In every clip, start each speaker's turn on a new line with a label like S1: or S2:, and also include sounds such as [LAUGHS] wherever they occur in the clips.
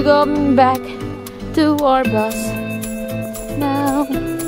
S1: We're going back to our bus now.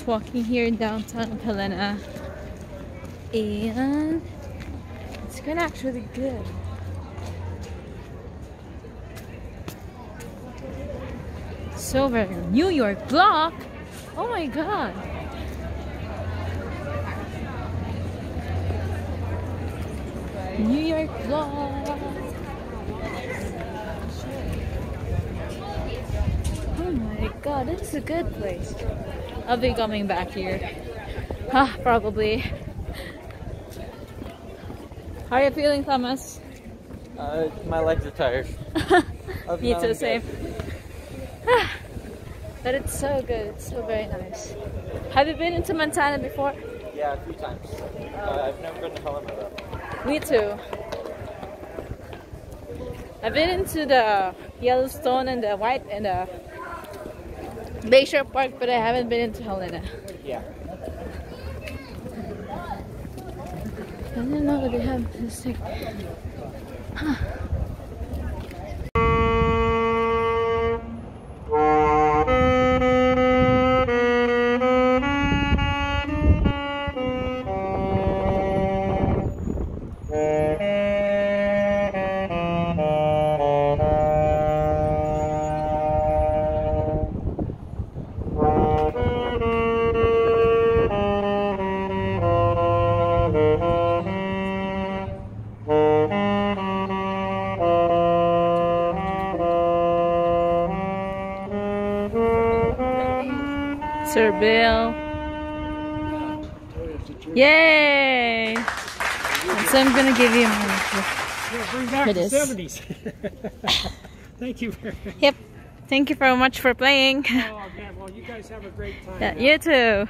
S1: Just walking here in downtown Helena and it's of actually good. So very New York block. Oh my god. New York block. Oh my god, is a good place. I'll be coming back here. Ah, probably. How are you feeling, Thomas?
S2: Uh, my legs are tired. [LAUGHS]
S1: Me too, same. [SIGHS] But it's so good. It's so very nice. Have you been into Montana before?
S2: Yeah, a few times. Uh, I've never been to Helena though.
S1: Me too. I've been into the Yellowstone and the White and the Bayshore Park, but I haven't been into Helena.
S2: Yeah.
S1: I don't know what they have this thing. Huh. Bill. Yay! And so I'm gonna give you my
S3: Yeah, bring back
S1: It
S3: the
S1: is.
S3: 70s. [LAUGHS] Thank you very much.
S1: Yep. Thank you very much for playing.
S3: Oh, man. Well, you guys have a great time.
S1: Yeah, you too.